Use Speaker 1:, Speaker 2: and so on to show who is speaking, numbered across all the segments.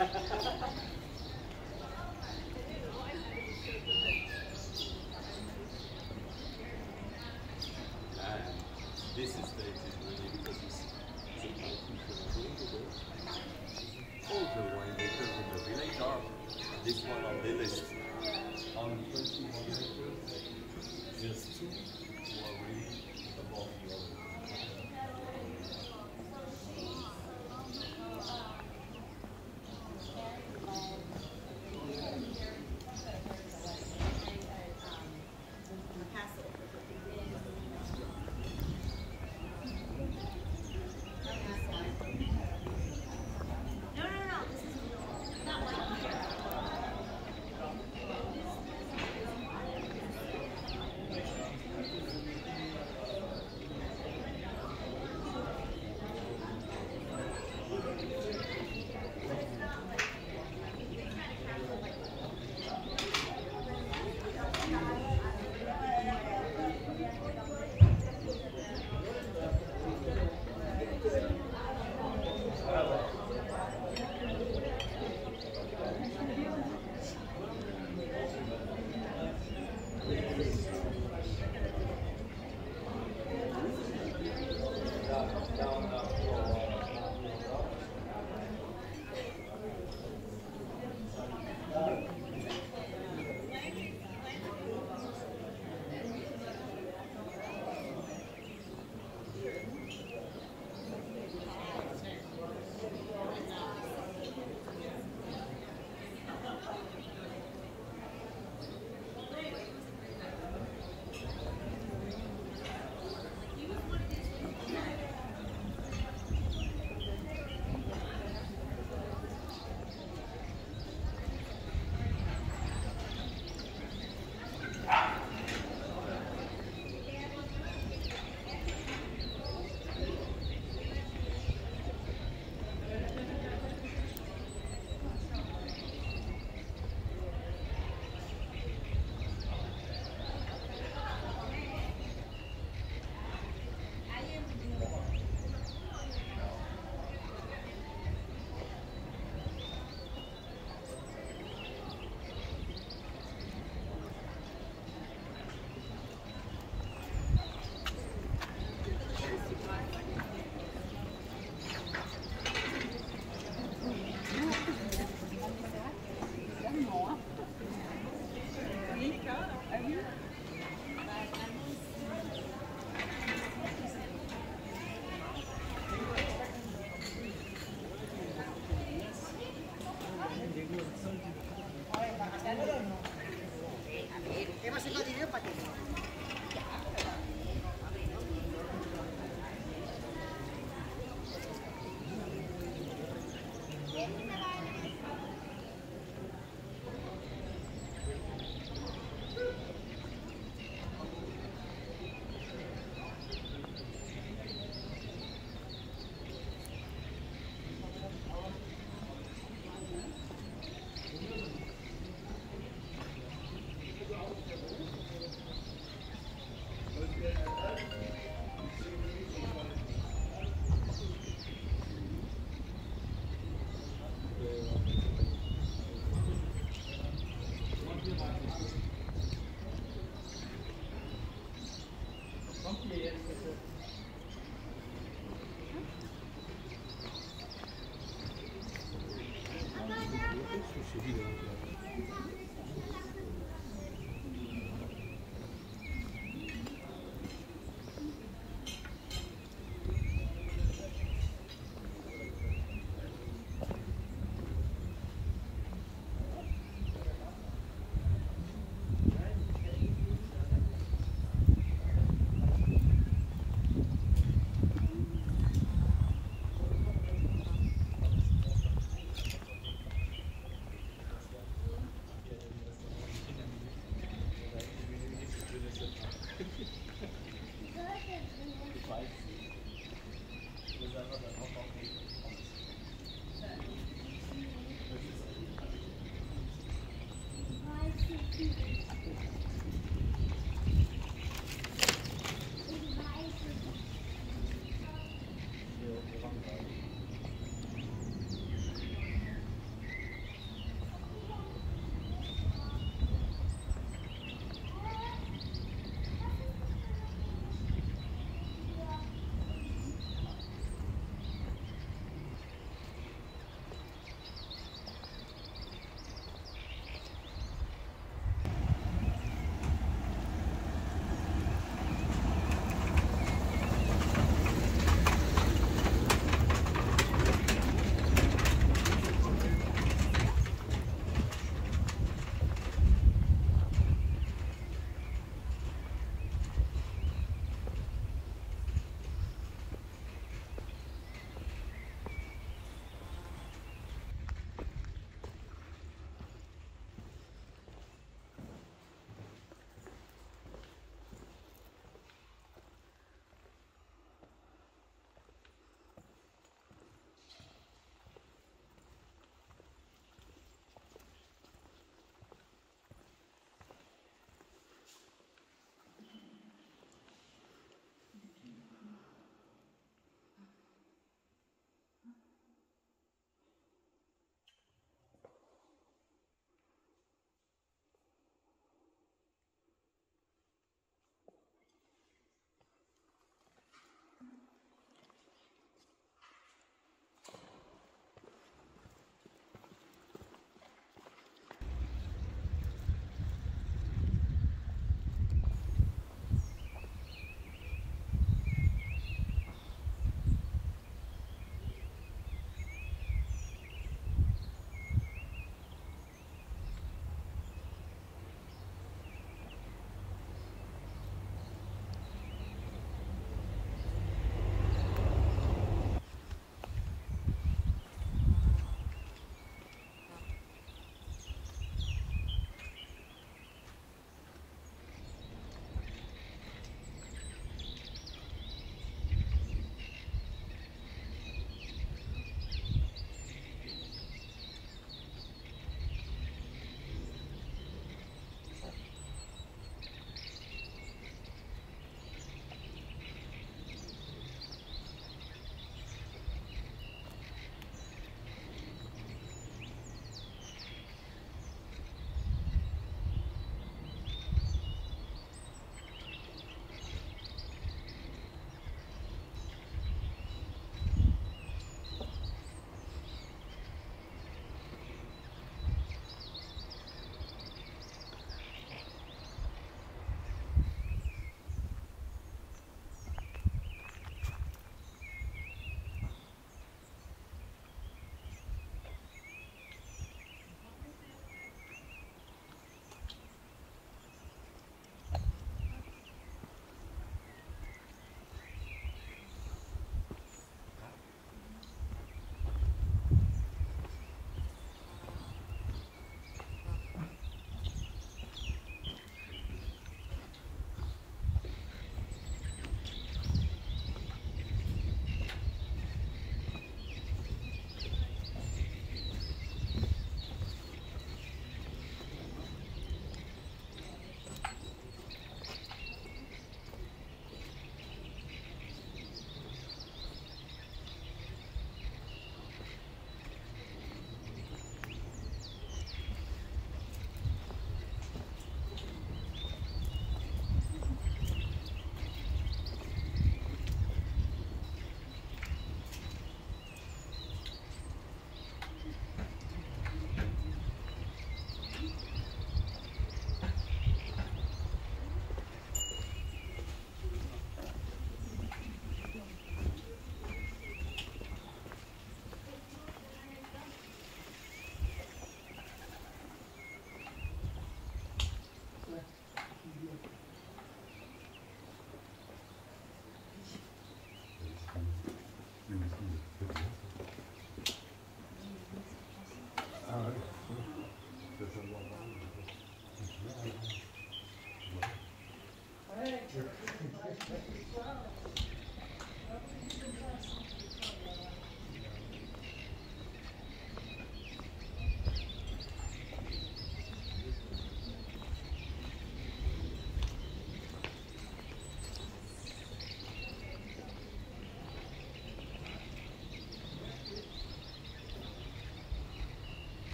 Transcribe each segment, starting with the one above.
Speaker 1: ハハハハ。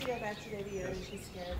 Speaker 1: she go back to and she's scared?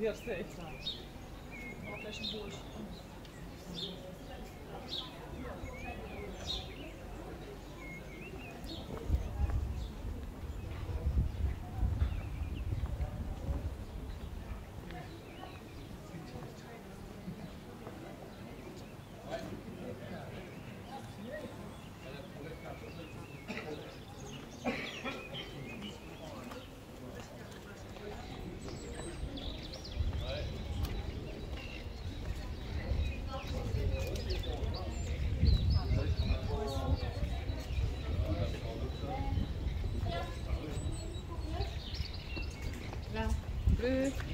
Speaker 2: Eu sei.
Speaker 3: booth.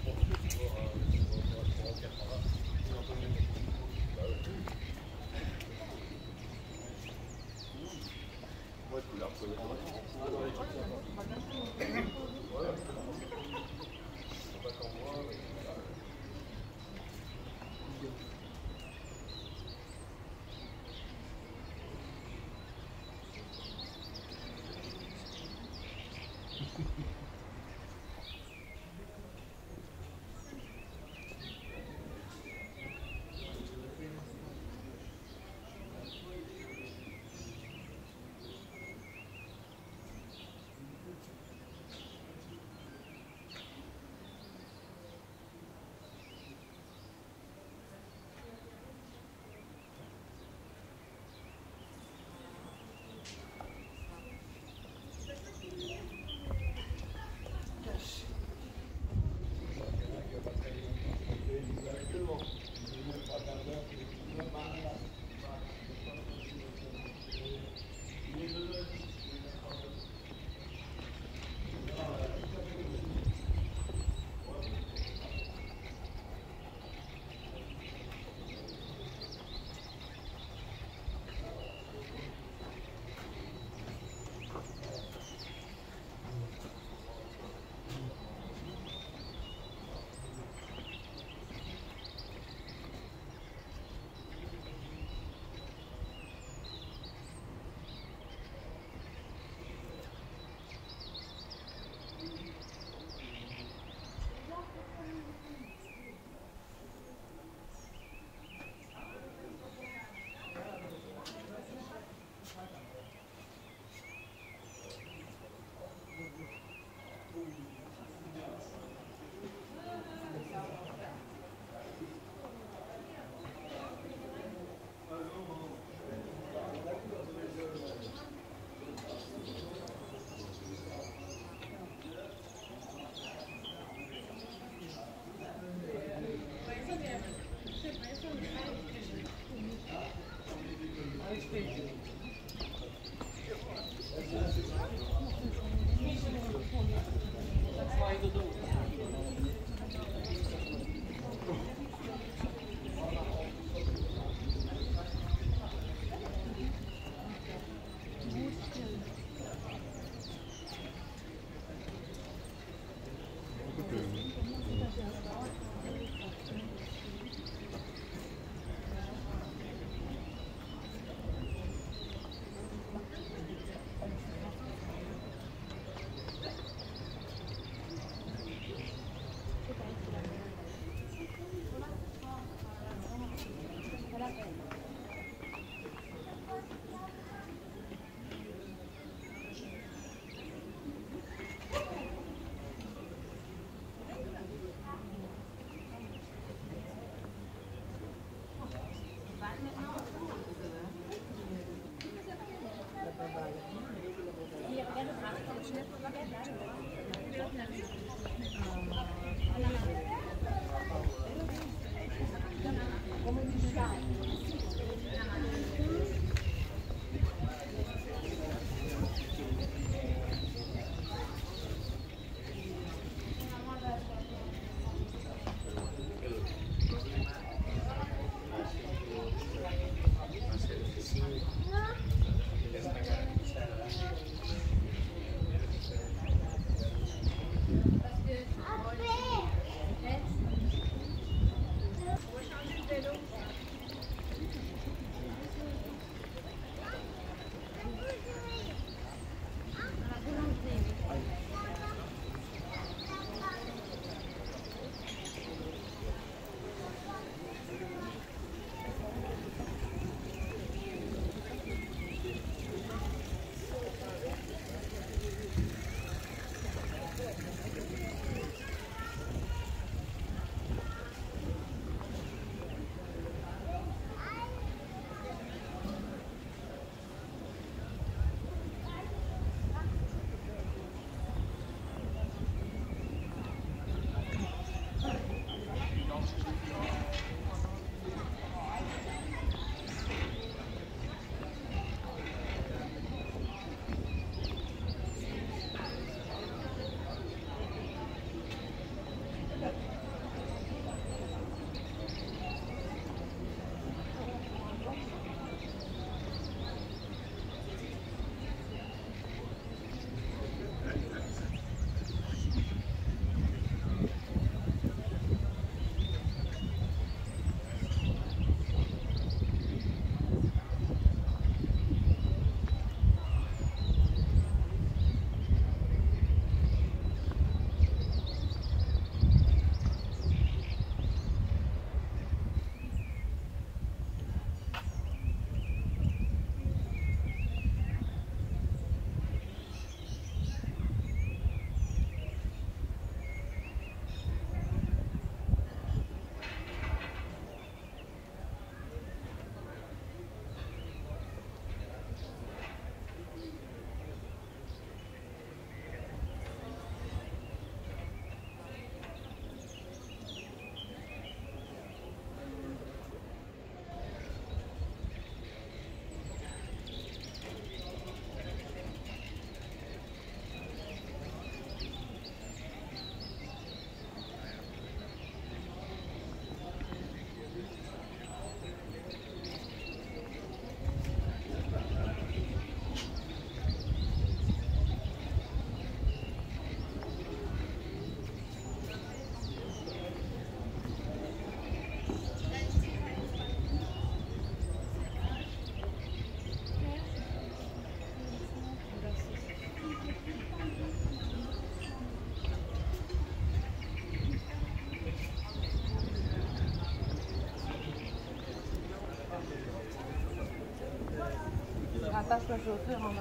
Speaker 3: Passe le chauffeur en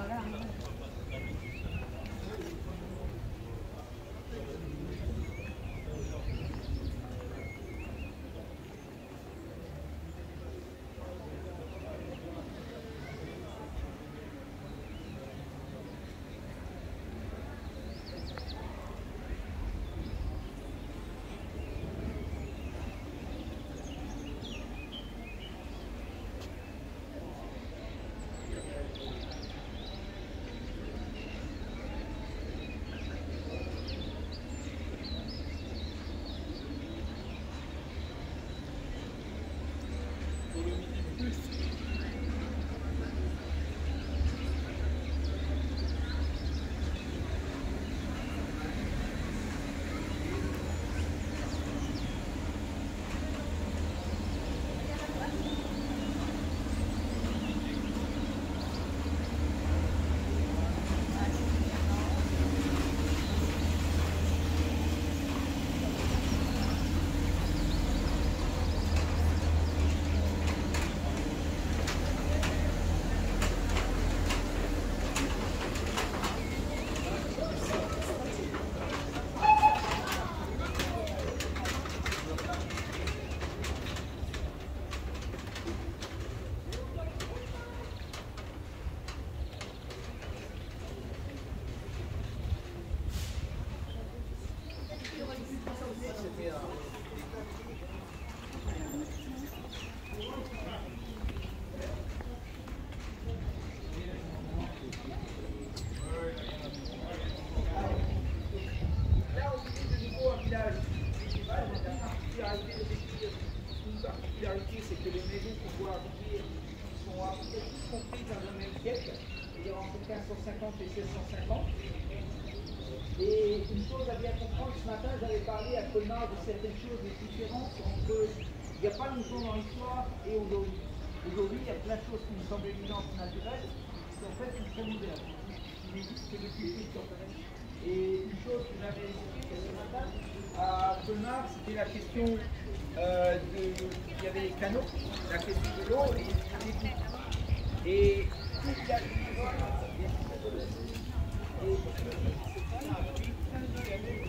Speaker 4: de certaines choses, des différences entre il n'y a pas longtemps dans l'histoire et aujourd'hui. Aujourd'hui, il y a plein de choses qui nous semblent évidentes, naturelles, qui en fait sont très modernes. Il n'existe que depuis une certaine et une chose que j'avais expliquée ce matin à Colmar, c'était la question euh, de. Il y avait les canaux, la question de l'eau et des. Et toute la
Speaker 3: Je